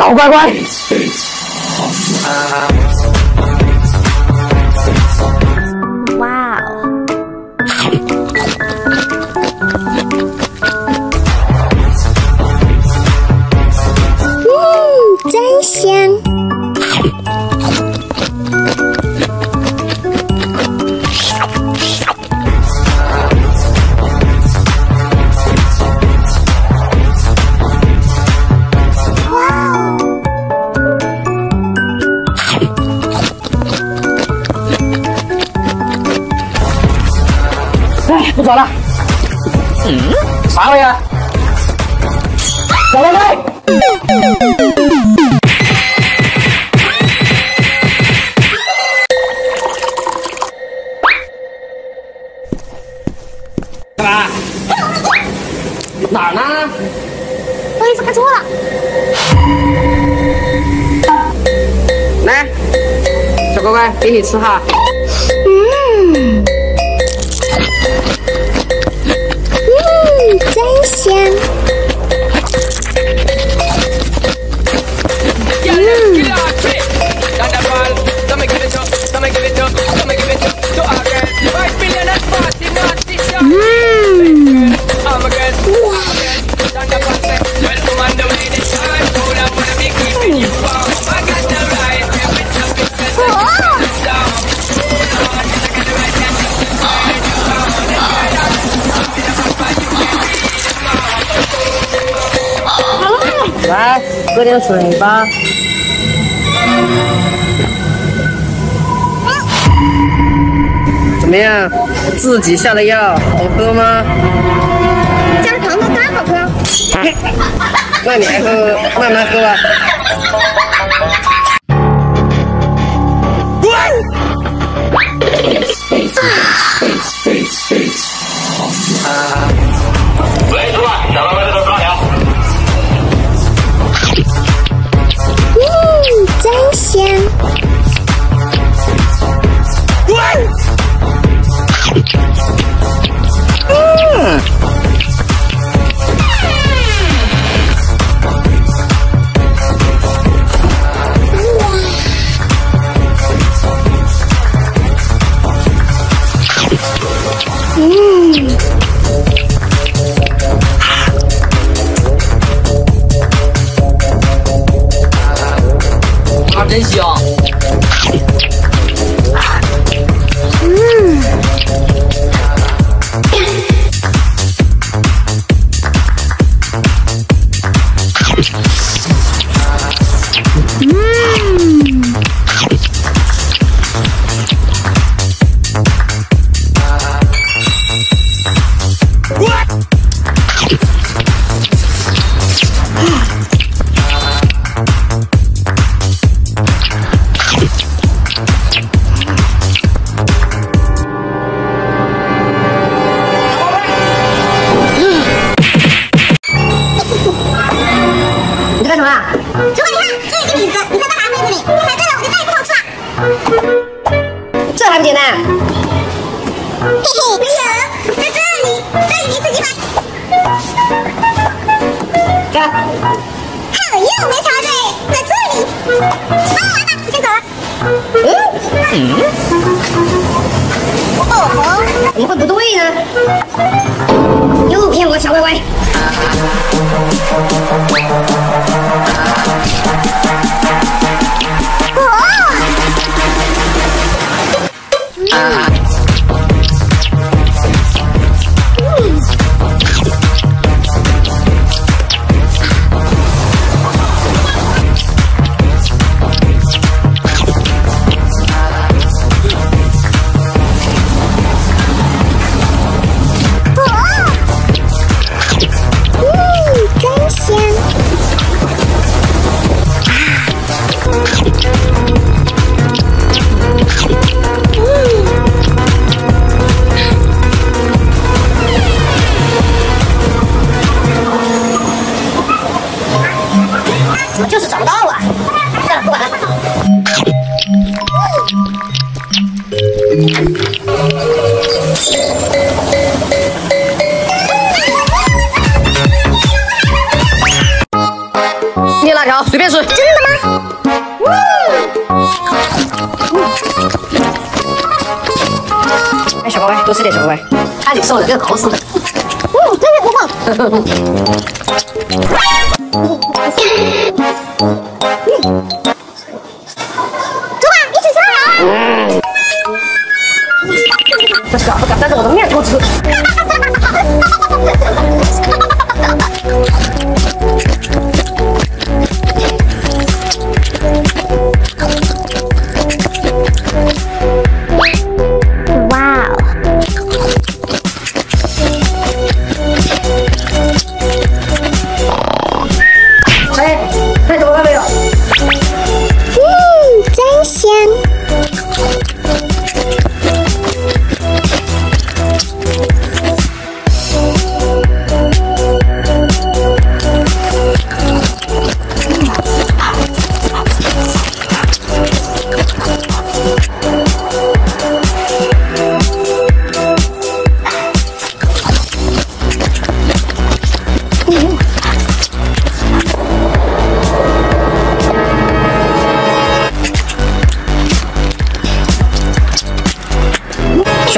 好乖乖。啥玩意儿？小乖乖。干嘛？哪儿呢？不好意思，看错了。来，小乖乖，给你吃哈。嗯，香。嗯，点水吧。怎么样？自己下的药好喝吗？加糖的当然好喝。那你还喝，慢慢喝吧。你你了，我就再也不好吃了。这还不简单？嘿嘿，没有，在这里，再给你一次机会。干！好，又没答对，在这里。帮我玩吧，我先走了。嗯，哦吼，怎么会不对呢？又骗我小乖乖。嗯，瘦了，感觉好瘦。嗯，真的不错。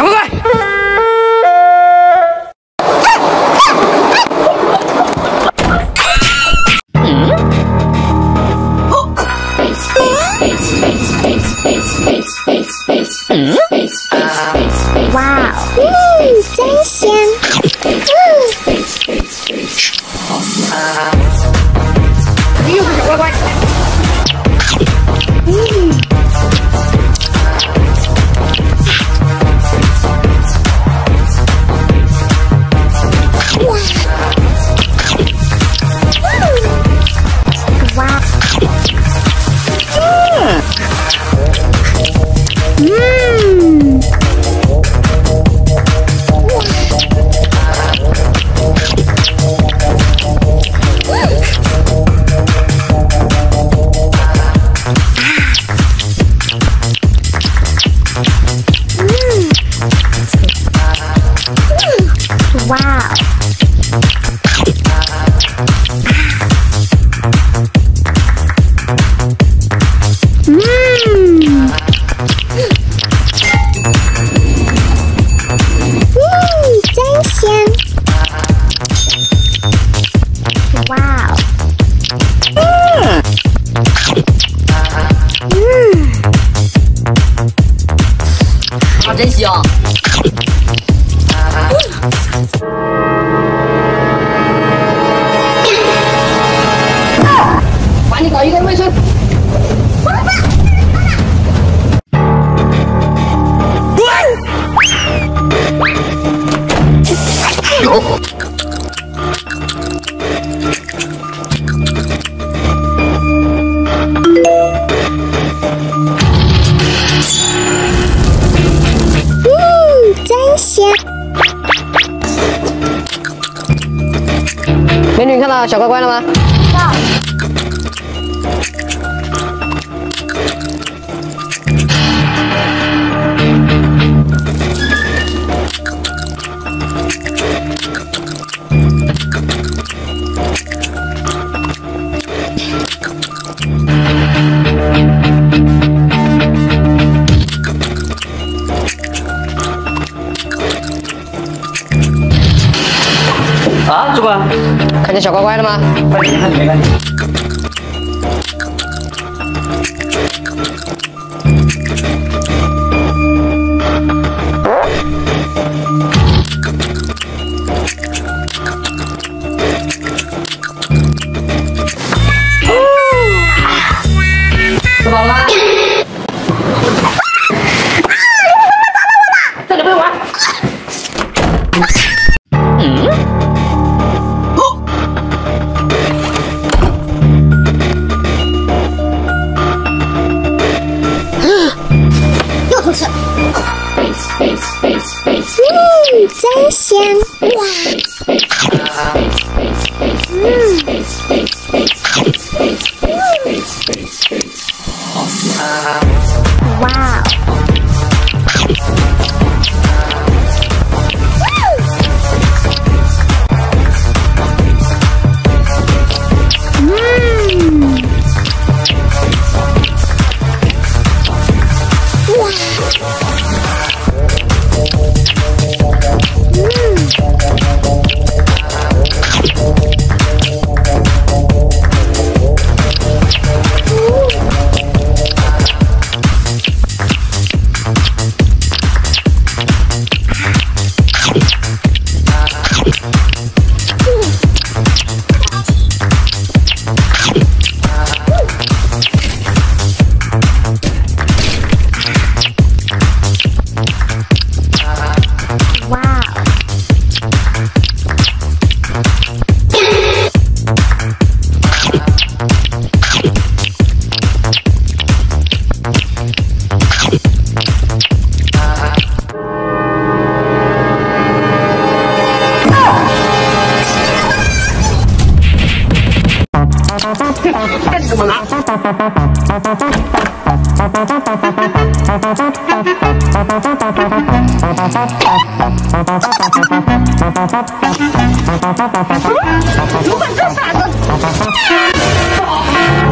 快快小乖乖了吗？那小乖乖的吗？没关系。Wow. 嗯，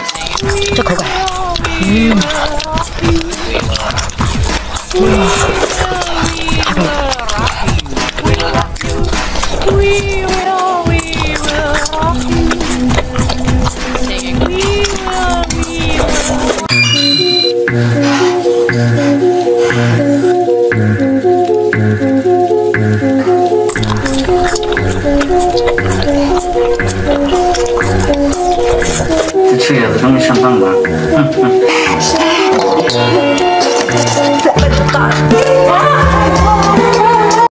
Wih. Wih.